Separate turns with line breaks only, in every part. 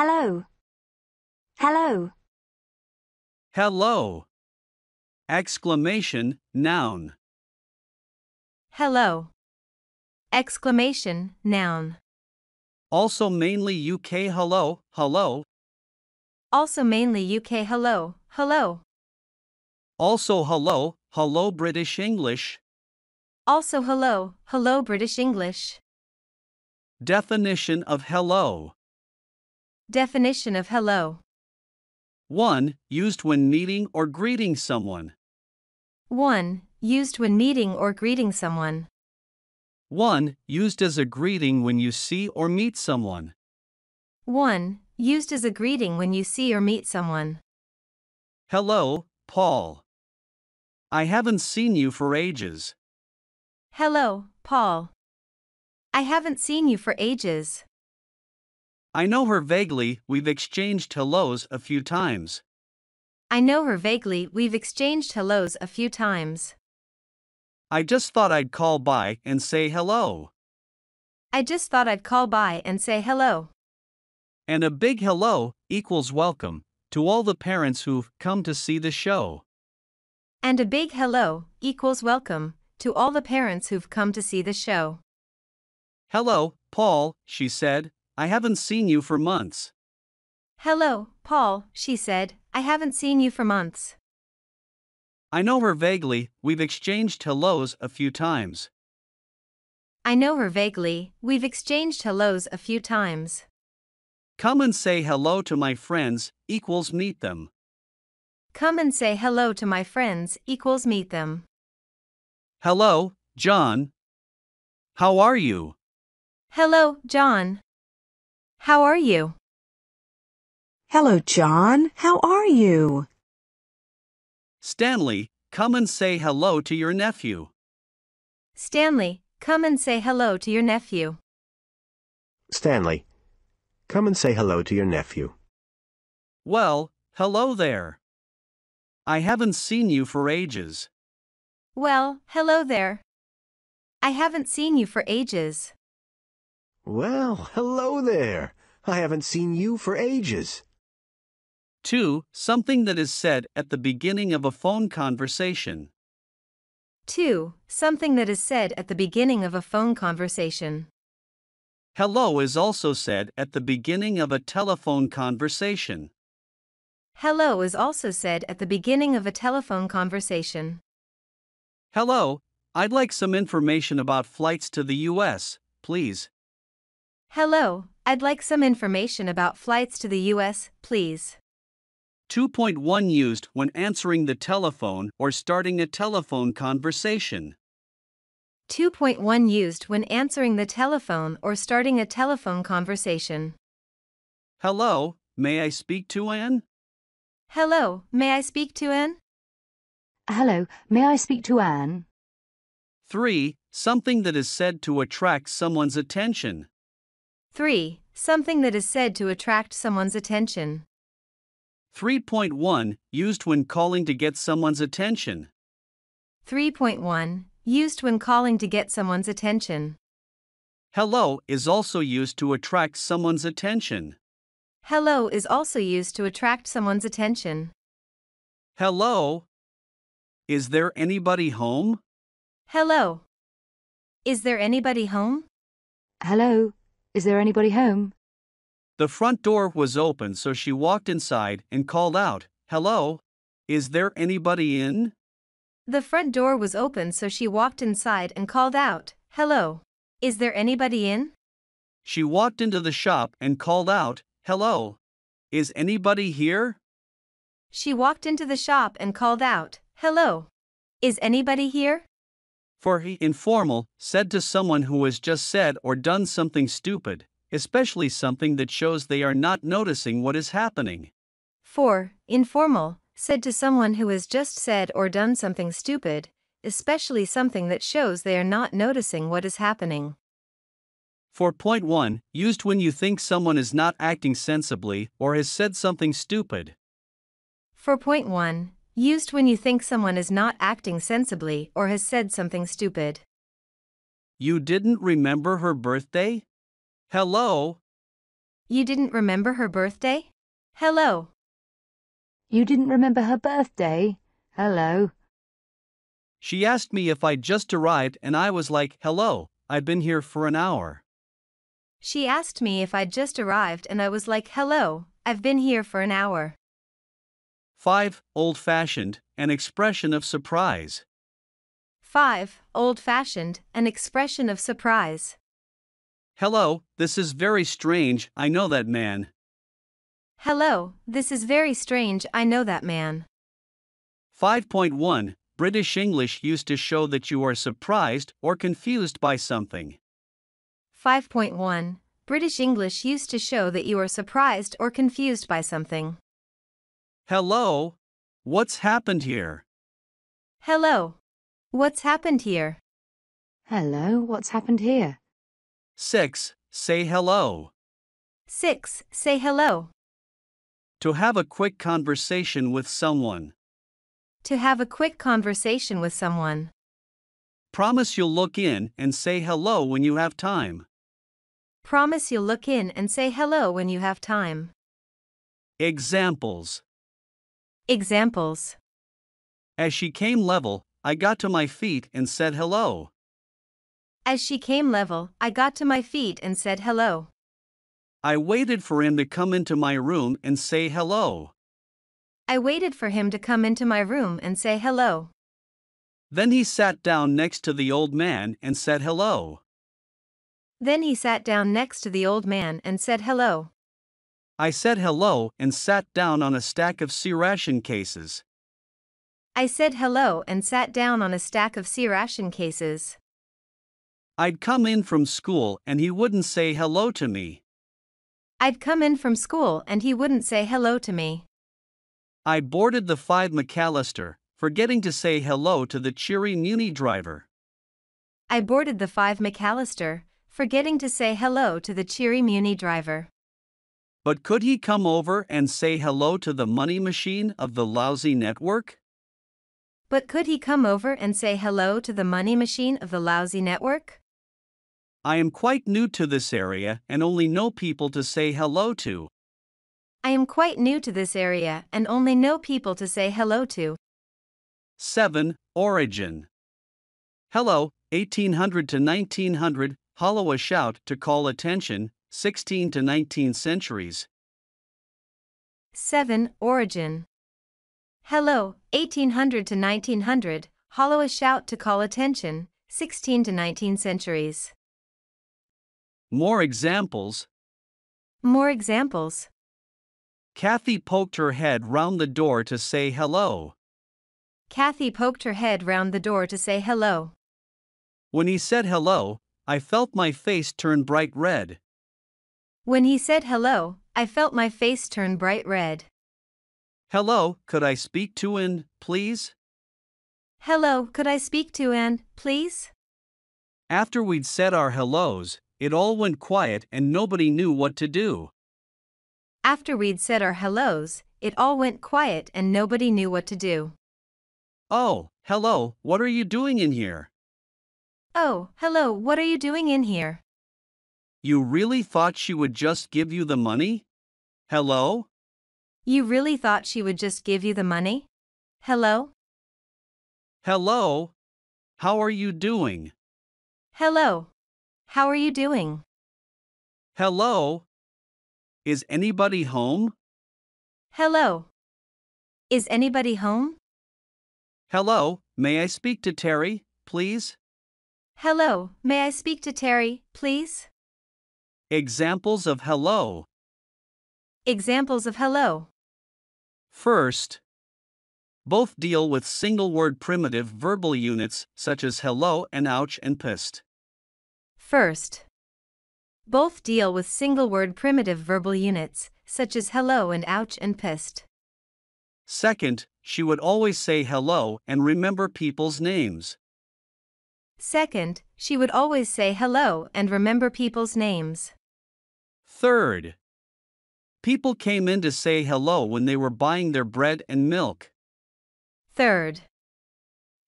Hello. Hello.
Hello. Exclamation, noun.
Hello. Exclamation, noun.
Also mainly UK hello, hello.
Also mainly UK hello, hello.
Also hello, hello British English.
Also hello, hello British English.
Definition of hello.
Definition of hello.
1. Used when meeting or greeting someone.
1. Used when meeting or greeting someone.
1. Used as a greeting when you see or meet someone.
1. Used as a greeting when you see or meet someone.
Hello, Paul. I haven't seen you for ages.
Hello, Paul. I haven't seen you for ages.
I know her vaguely, we've exchanged hellos a few times.
I know her vaguely, we've exchanged hellos a few times.
I just thought I'd call by and say hello.
I just thought I'd call by and say hello.
And a big hello equals welcome to all the parents who've come to see the show.
And a big hello equals welcome to all the parents who've come to see the show.
Hello, Paul, she said. I haven't seen you for months.
Hello, Paul, she said. I haven't seen you for months.
I know her vaguely, we've exchanged hellos a few times.
I know her vaguely, we've exchanged hellos a few times.
Come and say hello to my friends equals meet them.
Come and say hello to my friends equals meet them.
Hello, John. How are you?
Hello, John. How are you?
Hello, John. How are you?
Stanley, come and say hello to your nephew.
Stanley, come and say hello to your nephew.
Stanley, come and say hello to your nephew.
Well, hello there. I haven't seen you for ages.
Well, hello there. I haven't seen you for ages.
Well, hello there. I haven't seen you for ages.
2. Something that is said at the beginning of a phone conversation.
2. Something that is said at the beginning of a phone conversation.
Hello is also said at the beginning of a telephone conversation.
Hello is also said at the beginning of a telephone conversation.
Hello, I'd like some information about flights to the US, please.
Hello, I'd like some information about flights to the US, please.
2.1 used when answering the telephone or starting a telephone conversation.
2.1 used when answering the telephone or starting a telephone conversation.
Hello, may I speak to Anne?
Hello, may I speak to Anne?
Hello, may I speak to Anne?
3. Something that is said to attract someone's attention.
3. Something that is said to attract someone's attention.
3.1 Used when calling to get someone's attention.
3.1 Used when calling to get someone's attention.
Hello is also used to attract someone's attention.
Hello is also used to attract someone's attention.
Hello? Is there anybody home?
Hello. Is there anybody home?
Hello, is there anybody home?
The front door was open, so she walked inside and called out, Hello? Is there anybody in?
The front door was open, so she walked inside and called out, Hello. Is there anybody in?
She walked into the shop and called out, Hello? Is anybody here?
She walked into the shop and called out, Hello. Is anybody here?
For he, informal, said to someone who has just said or done something stupid, especially something that shows they are not noticing what is happening.
4. Informal, said to someone who has just said or done something stupid, especially something that shows they are not noticing what is happening.
4.1 Used when you think someone is not acting sensibly or has said something stupid.
4.1 Used when you think someone is not acting sensibly or has said something stupid.
You didn't remember her birthday? Hello?
You didn't remember her birthday? Hello.
You didn't remember her birthday? Hello.
She asked me if I'd just arrived, and I was like, hello, I've been here for an hour.
She asked me if I'd just arrived, and I was like, hello, I've been here for an hour.
5. Old fashioned, an expression of surprise.
5. Old fashioned, an expression of surprise.
Hello, this is very strange, I know that man.
Hello, this is very strange, I know that man.
5.1 British English used to show that you are surprised or confused by something.
5.1 British English used to show that you are surprised or confused by something.
Hello? What's happened here?
Hello. What's happened here?
Hello, what's happened here?
6. Say hello.
6. Say hello.
To have a quick conversation with someone.
To have a quick conversation with someone.
Promise you'll look in and say hello when you have time.
Promise you'll look in and say hello when you have time.
Examples
Examples
As she came level, I got to my feet and said hello.
As she came level, I got to my feet and said hello.
I waited for him to come into my room and say hello.
I waited for him to come into my room and say hello.
Then he sat down next to the old man and said hello.
Then he sat down next to the old man and said hello.
I said hello and sat down on a stack of C-ration cases.
I said hello and sat down on a stack of C-ration cases.
I'd come in from school and he wouldn't say hello to me.
I'd come in from school and he wouldn't say hello to me.
I boarded the 5 McAllister, forgetting to say hello to the cheery Muni driver.
I boarded the 5 McAllister, forgetting to say hello to the cheery Muni driver.
But could he come over and say hello to the money machine of the lousy network?
But could he come over and say hello to the money machine of the lousy network?
I am quite new to this area and only know people to say hello to.
I am quite new to this area and only know people to say hello to.
7. Origin. Hello, 1800 to 1900, hollow a shout to call attention, 16 to 19 centuries.
7. Origin. Hello, 1800 to 1900, hollow a shout to call attention, 16 to 19 centuries.
More examples.
More examples.
Kathy poked her head round the door to say hello.
Kathy poked her head round the door to say hello.
When he said hello, I felt my face turn bright red.
When he said hello, I felt my face turn bright red.
Hello, could I speak to Anne, please?
Hello, could I speak to Anne, please?
After we'd said our hellos, it all went quiet and nobody knew what to do.
After we'd said our hellos, it all went quiet and nobody knew what to do.
Oh, hello, what are you doing in here?
Oh, hello, what are you doing in here?
You really thought she would just give you the money? Hello?
You really thought she would just give you the money? Hello?
Hello? How are you doing?
Hello. How are you doing?
Hello? Is anybody home?
Hello. Is anybody home?
Hello, may I speak to Terry, please?
Hello, may I speak to Terry, please?
Examples of hello.
Examples of hello.
First, both deal with single word primitive verbal units such as hello and ouch and pissed.
First, both deal with single word primitive verbal units, such as hello and ouch and pissed.
Second, she would always say hello and remember people's names.
Second, she would always say hello and remember people's names.
Third, people came in to say hello when they were buying their bread and milk.
Third,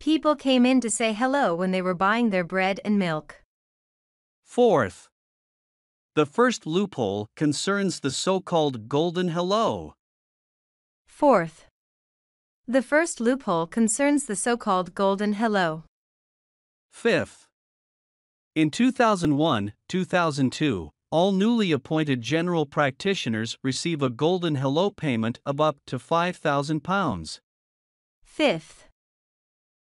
people came in to say hello when they were buying their bread and milk.
Fourth, The first loophole concerns the so called golden hello.
Fourth. The first loophole concerns the so called golden hello.
Fifth. In 2001 2002, all newly appointed general practitioners receive a golden hello payment of up to £5,000.
Fifth.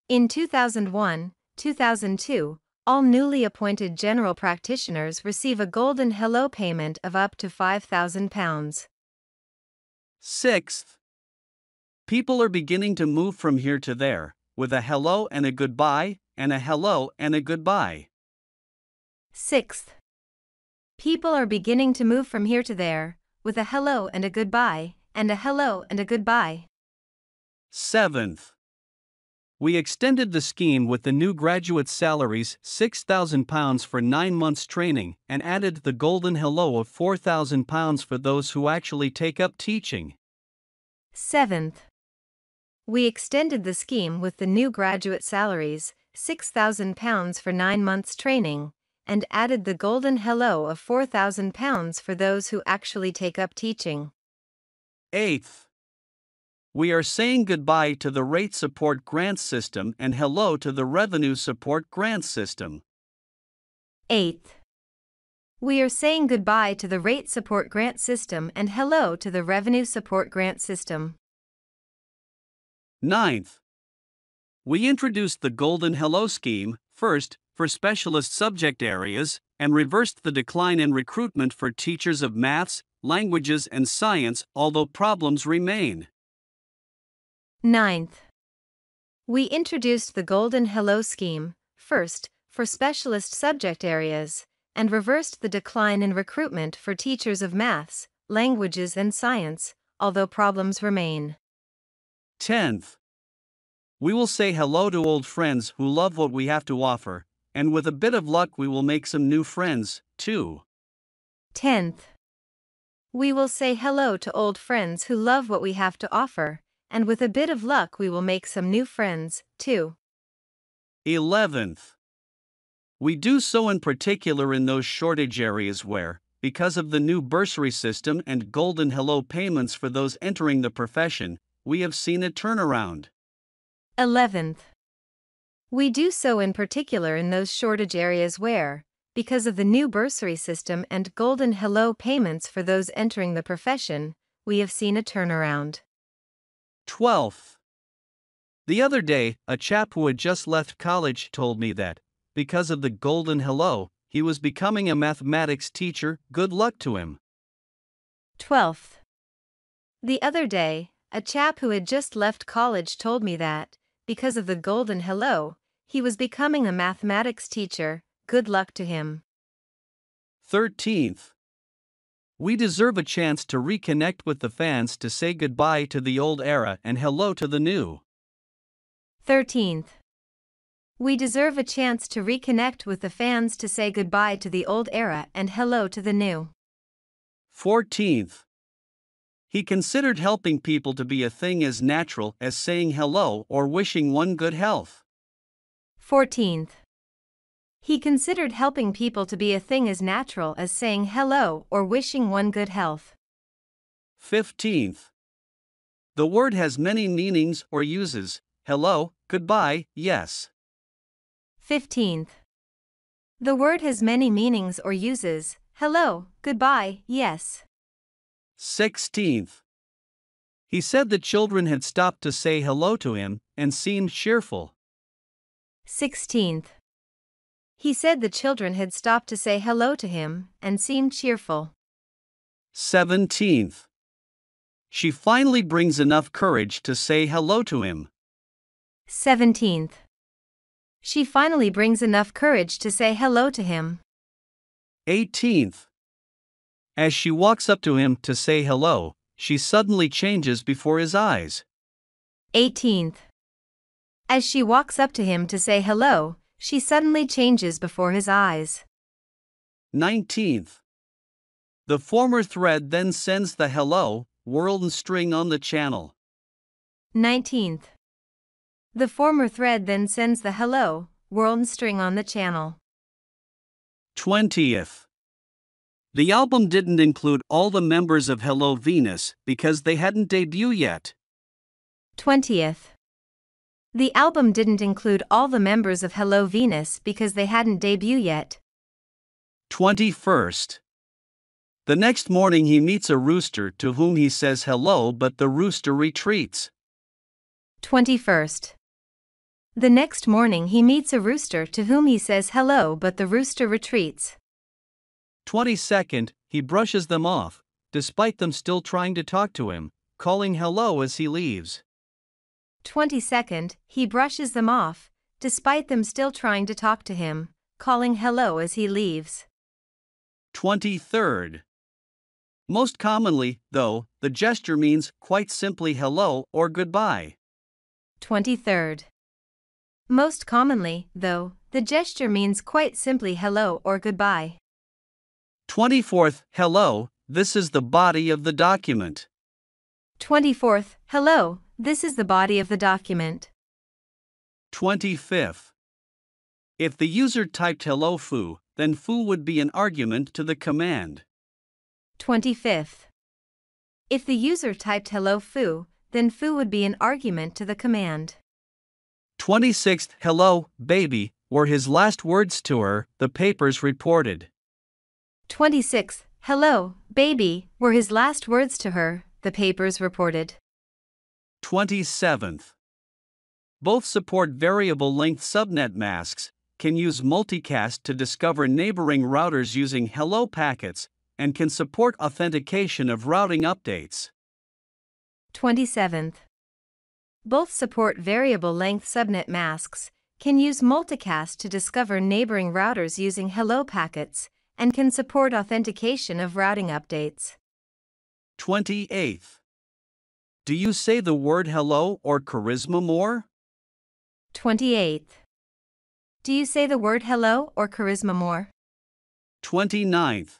In 2001 2002, all newly appointed general practitioners receive a golden hello payment of up to £5,000.
Sixth. People are beginning to move from here to there, with a hello and a goodbye, and a hello and a goodbye.
Sixth. People are beginning to move from here to there, with a hello and a goodbye, and a hello and a goodbye.
Seventh. We extended the scheme with the new graduate salaries £6,000 for nine months training and added the golden hello of £4,000 for those who actually take up teaching.
Seventh. We extended the scheme with the new graduate salaries, £6,000 for nine months training, and added the golden hello of £4,000 for those who actually take up teaching.
Eighth. We are saying goodbye to the rate support grant system and hello to the revenue support grant system.
Eighth. We are saying goodbye to the rate support grant system and hello to the revenue support grant system.
Ninth. We introduced the Golden Hello scheme, first, for specialist subject areas, and reversed the decline in recruitment for teachers of maths, languages, and science, although problems remain.
Ninth. We introduced the Golden Hello scheme, first, for specialist subject areas, and reversed the decline in recruitment for teachers of maths, languages, and science, although problems remain.
10th. We will say hello to old friends who love what we have to offer, and with a bit of luck, we will make some new friends, too.
10th. We will say hello to old friends who love what we have to offer, and with a bit of luck, we will make some new friends, too.
11th. We do so in particular in those shortage areas where, because of the new bursary system and golden hello payments for those entering the profession, we have seen a turnaround.
11th. We do so in particular in those shortage areas where, because of the new bursary system and golden hello payments for those entering the profession, we have seen a turnaround.
12th. The other day, a chap who had just left college told me that, because of the golden hello, he was becoming a mathematics teacher. Good luck to him.
12th. The other day, a chap who had just left college told me that, because of the golden hello, he was becoming a mathematics teacher. Good luck to him.
13th. We deserve a chance to reconnect with the fans to say goodbye to the old era and hello to the new.
13th. We deserve a chance to reconnect with the fans to say goodbye to the old era and hello to the new.
14th. He considered helping people to be a thing as natural as saying hello or wishing one good health.
14th. He considered helping people to be a thing as natural as saying hello or wishing one good health.
15th. The word has many meanings or uses hello, goodbye, yes.
15th. The word has many meanings or uses hello, goodbye, yes.
16th. He said the children had stopped to say hello to him and seemed cheerful.
16th. He said the children had stopped to say hello to him and seemed cheerful.
17th. She finally brings enough courage to say hello to him.
17th. She finally brings enough courage to say hello to him.
18th. As she walks up to him to say hello, she suddenly changes before his eyes.
18th. As she walks up to him to say hello, she suddenly changes before his eyes.
19th. The former thread then sends the hello, world and string on the channel.
19th. The former thread then sends the hello, world and string on the channel.
20th. The album didn't include all the members of Hello Venus because they hadn't debuted yet.
20th. The album didn't include all the members of Hello Venus because they hadn't debuted yet.
21st. The next morning he meets a rooster to whom he says hello, but the rooster retreats.
21st. The next morning he meets a rooster to whom he says hello, but the rooster retreats.
22nd, he brushes them off, despite them still trying to talk to him, calling hello as he leaves.
22nd, he brushes them off, despite them still trying to talk to him, calling hello as he leaves.
23rd. Most commonly, though, the gesture means quite simply hello or goodbye.
23rd. Most commonly, though, the gesture means quite simply hello or goodbye.
24th, hello, this is the body of the document.
24th, hello, this is the body of the document.
25th. If the user typed hello foo, then foo would be an argument to the command.
25th. If the user typed hello foo, then foo would be an argument to the command.
26th, hello, baby, were his last words to her, the papers reported.
26th, hello, baby, were his last words to her, the papers reported.
27th. Both support variable length subnet masks, can use multicast to discover neighboring routers using hello packets, and can support authentication of routing updates.
27th. Both support variable length subnet masks, can use multicast to discover neighboring routers using hello packets, and can support authentication of routing updates.
28th. Do you say the word hello or charisma more?
28th. Do you say the word hello or charisma more?
29th.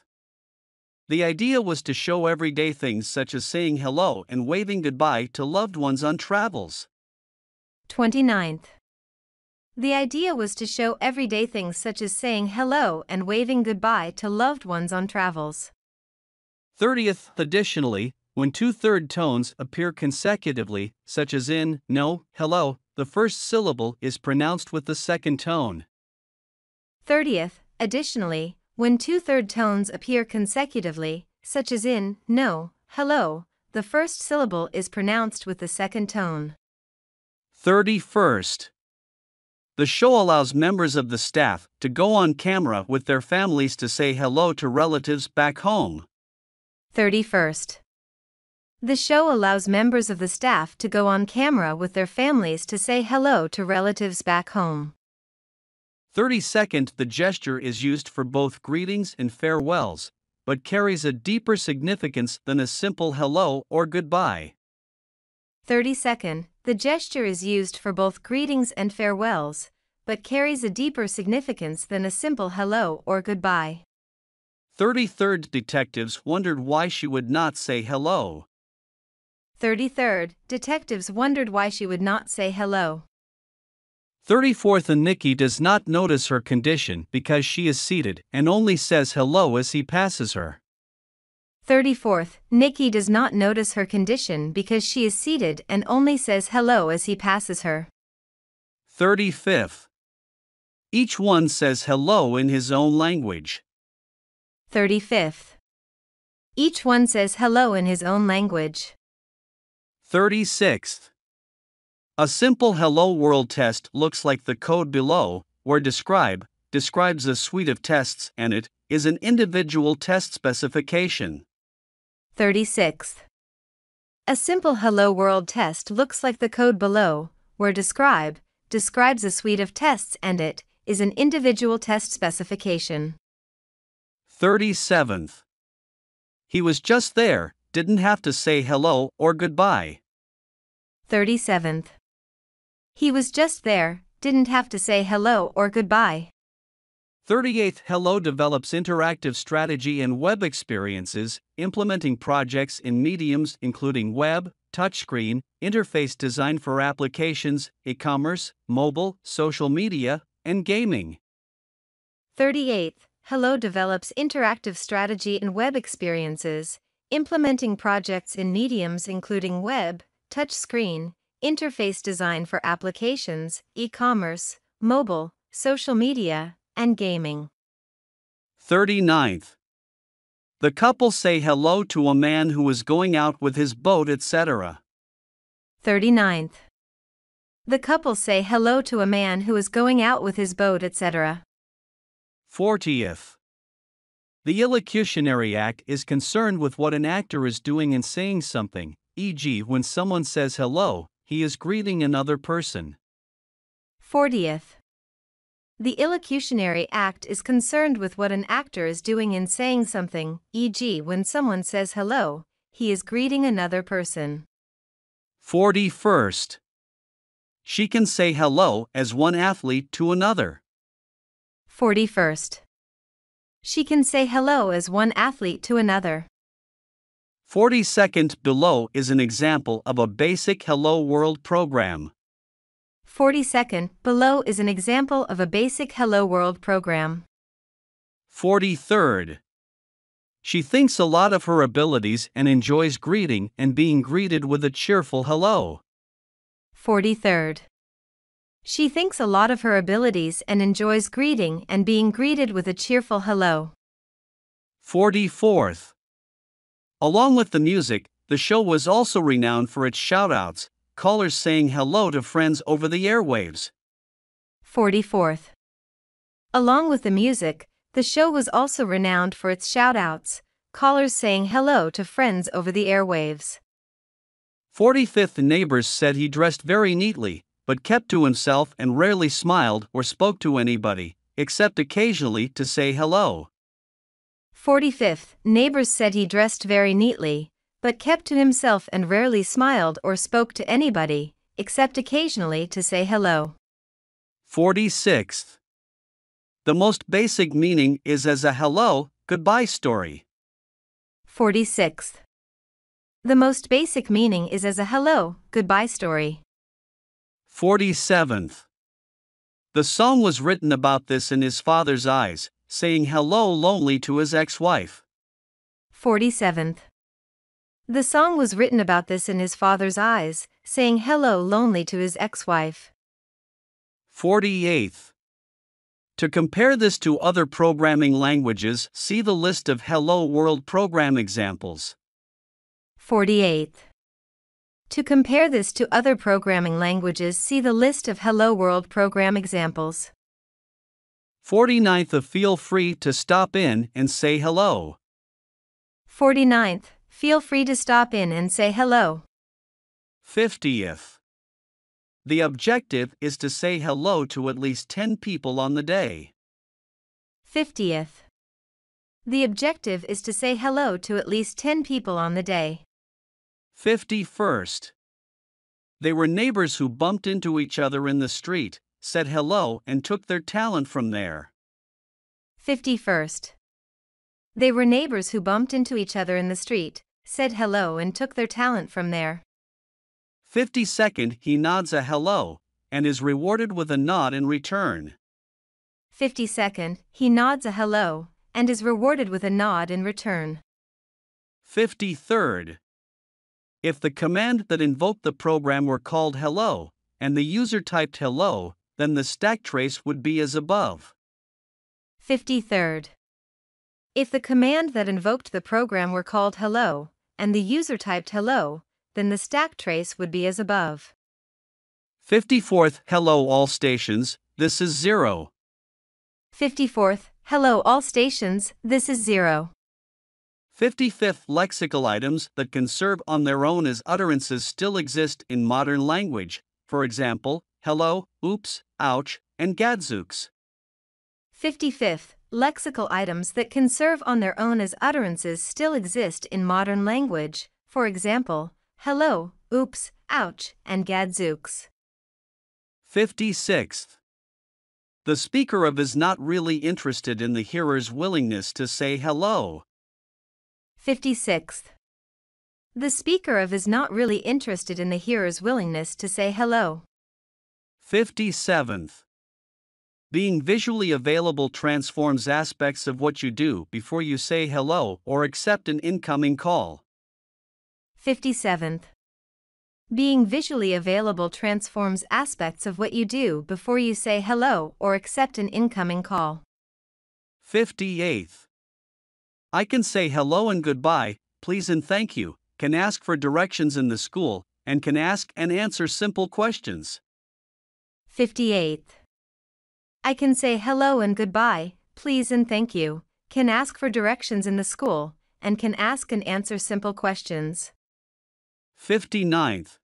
The idea was to show everyday things such as saying hello and waving goodbye to loved ones on travels.
29th. The idea was to show everyday things such as saying hello and waving goodbye to loved ones on travels.
30th. Additionally, when two third tones appear consecutively, such as in no, hello, the first syllable is pronounced with the second tone.
30th. Additionally, when two third tones appear consecutively, such as in no, hello, the first syllable is pronounced with the second tone.
31st. The show allows members of the staff to go on camera with their families to say hello to relatives back home.
31st. The show allows members of the staff to go on camera with their families to say hello to relatives back home.
32nd, the gesture is used for both greetings and farewells, but carries a deeper significance than a simple hello or goodbye.
32nd, the gesture is used for both greetings and farewells, but carries a deeper significance than a simple hello or goodbye.
33rd, detectives wondered why she would not say hello.
33rd, detectives wondered why she would not say hello.
34th, and Nikki does not notice her condition because she is seated and only says hello as he passes her.
34th, Nikki does not notice her condition because she is seated and only says hello as he passes her.
35th. Each one says hello in his own language.
35th. Each one says hello in his own language.
36th. A simple Hello World test looks like the code below, where describe describes a suite of tests and it is an individual test specification.
36th. A simple Hello World test looks like the code below, where describe describes a suite of tests and it is an individual test specification.
37th. He was just there, didn't have to say hello or goodbye.
37th. He was just there, didn't have to say hello or goodbye.
38th Hello develops interactive strategy and web experiences, implementing projects in mediums including web, touchscreen, interface design for applications, e commerce, mobile, social media, and gaming.
38th Hello develops interactive strategy and web experiences, implementing projects in mediums including web, touchscreen, interface design for applications, e commerce, mobile, social media, and gaming.
39th. The couple say hello to a man who is going out with his boat, etc.
39th. The couple say hello to a man who is going out with his boat, etc.
40th. The illocutionary act is concerned with what an actor is doing in saying something, e.g., when someone says hello, he is greeting another person.
40th. The illocutionary act is concerned with what an actor is doing in saying something, e.g., when someone says hello, he is greeting another person.
41st. She can say hello as one athlete to another.
41st. She can say hello as one athlete to another.
42nd below is an example of a basic Hello World program.
42nd below is an example of a basic Hello World program.
43rd. She thinks a lot of her abilities and enjoys greeting and being greeted with a cheerful hello.
43rd. She thinks a lot of her abilities and enjoys greeting and being greeted with a cheerful hello.
44th. Along with the music, the show was also renowned for its shoutouts, callers saying hello to friends over the airwaves.
44th. Along with the music, the show was also renowned for its shoutouts, callers saying hello to friends over the airwaves.
45th Neighbors said he dressed very neatly, but kept to himself and rarely smiled or spoke to anybody, except occasionally to say hello.
45th Neighbors said he dressed very neatly, but kept to himself and rarely smiled or spoke to anybody, except occasionally to say hello.
46th. The most basic meaning is as a hello, goodbye story.
46th. The most basic meaning is as a hello, goodbye story.
47th. The song was written about this in his father's eyes, saying hello lonely to his ex wife.
47th. The song was written about this in his father's eyes, saying hello lonely to his ex wife.
48th. To compare this to other programming languages, see the list of Hello World program examples.
48th. To compare this to other programming languages, see the list of Hello World program examples.
49th. of Feel free to stop in and say hello.
49th. Feel free to stop in and say hello.
50th. The objective is to say hello to at least 10 people on the day.
50th. The objective is to say hello to at least 10 people on the day.
51st. They were neighbors who bumped into each other in the street, said hello, and took their talent from there.
51st. They were neighbors who bumped into each other in the street, said hello, and took their talent from there.
52nd. He nods a hello, and is rewarded with a nod in return.
52nd. He nods a hello, and is rewarded with a nod in return.
53rd. If the command that invoked the program were called hello, and the user typed hello, then the stack trace would be as above.
53rd. If the command that invoked the program were called hello, and the user typed hello, then the stack trace would be as above.
54th. Hello all stations, this is 0.
54th. Hello all stations, this is 0.
55th. Lexical items that can serve on their own as utterances still exist in modern language, for example, hello, oops, ouch, and gadzooks.
55th. Lexical items that can serve on their own as utterances still exist in modern language, for example, hello, oops, ouch, and gadzooks.
56th. The speaker of is not really interested in the hearer's willingness to say hello.
56th. The speaker of is not really interested in the hearer's willingness to say hello.
57th. Being visually available transforms aspects of what you do before you say hello or accept an incoming call.
57th. Being visually available transforms aspects of what you do before you say hello or accept an incoming call.
58th. I can say hello and goodbye, please and thank you, can ask for directions in the school, and can ask and answer simple questions.
58th. I can say hello and goodbye, please and thank you, can ask for directions in the school, and can ask and answer simple questions.
59th.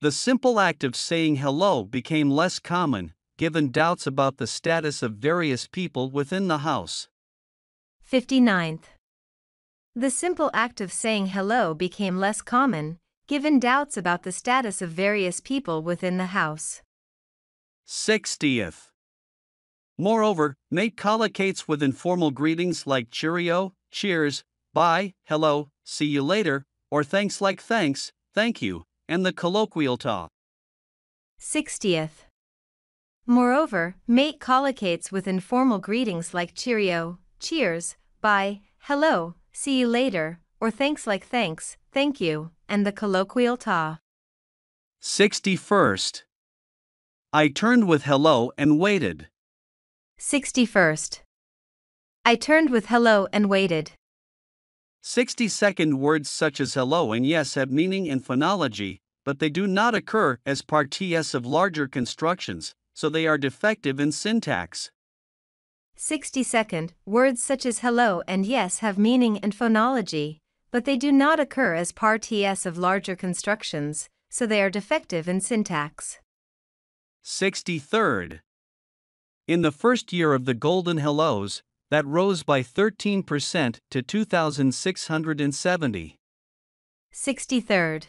The simple act of saying hello became less common, given doubts about the status of various people within the house.
59th. The simple act of saying hello became less common, given doubts about the status of various people within the house.
60th. Moreover, mate collocates with informal greetings like cheerio, cheers, bye, hello, see you later, or thanks like thanks, thank you, and the colloquial ta.
60th. Moreover, mate collocates with informal greetings like cheerio, cheers, bye, hello, see you later, or thanks like thanks, thank you, and the colloquial ta.
61st. I turned with hello and waited.
61st. I turned with hello and waited.
60 second words such as hello and yes have meaning in phonology, but they do not occur as parts of larger constructions, so they are defective in syntax.
60 second, words such as hello and yes have meaning and phonology, but they do not occur as parts of larger constructions, so they are defective in syntax.
63rd. In the first year of the Golden Hellos, that rose by 13% to 2,670.
63rd.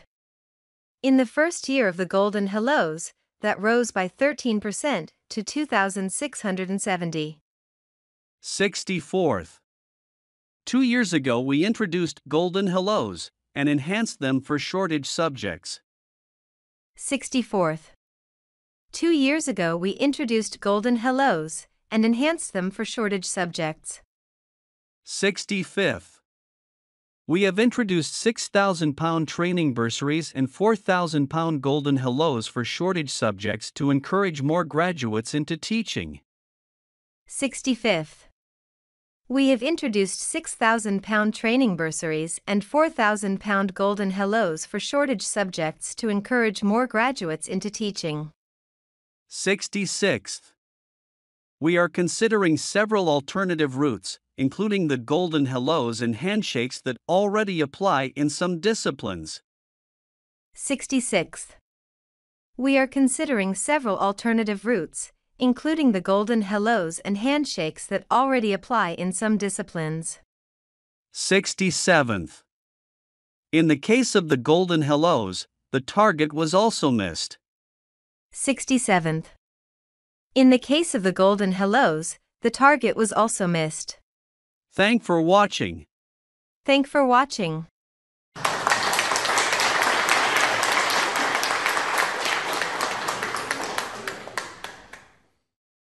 In the first year of the Golden Hellos, that rose by 13% to 2,670.
64th. Two years ago, we introduced Golden Hellos and enhanced them for shortage subjects.
64th. Two years ago, we introduced Golden Hellos and enhanced them for shortage subjects.
65th. We have introduced 6,000 pound training bursaries and 4,000 pound golden hellos for shortage subjects to encourage more graduates into teaching.
65th. We have introduced 6,000 pound training bursaries and 4,000 pound golden hellos for shortage subjects to encourage more graduates into teaching.
66th. We are considering several alternative routes, including the golden hellos and handshakes that already apply in some disciplines.
66th. We are considering several alternative routes, including the golden hellos and handshakes that already apply in some disciplines.
67th. In the case of the golden hellos, the target was also missed.
67th. In the case of the golden hellos, the target was also missed.
Thank for watching.
Thank for watching.